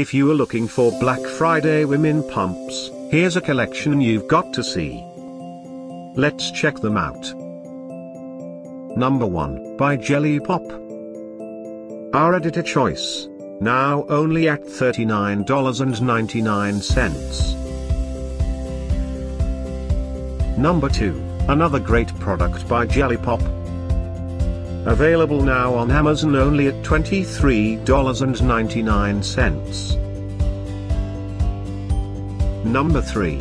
If you are looking for Black Friday women pumps, here's a collection you've got to see. Let's check them out. Number 1, by Jellypop. Our editor choice. Now only at $39.99. Number 2, another great product by Jellypop. Available now on Amazon only at $23.99. Number 3.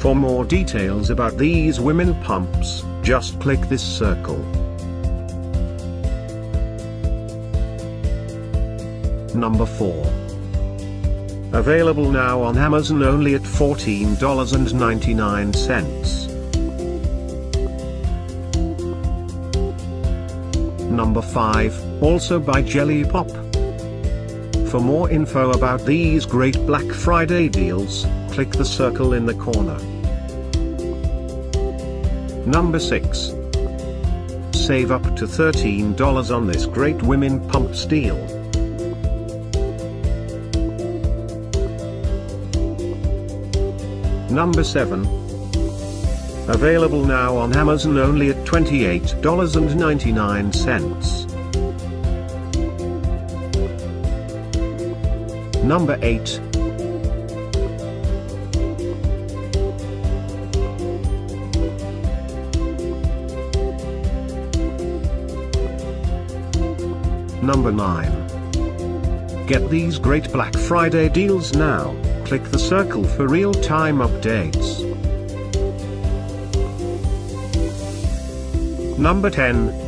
For more details about these women pumps, just click this circle. Number 4. Available now on Amazon only at $14.99. Number 5, also by Jellypop. For more info about these great Black Friday deals, click the circle in the corner. Number 6. Save up to $13 on this great women pump deal. Number 7. Available now on Amazon only at $28.99. Number 8. Number 9. Get these great Black Friday deals now, click the circle for real-time updates. Number 10.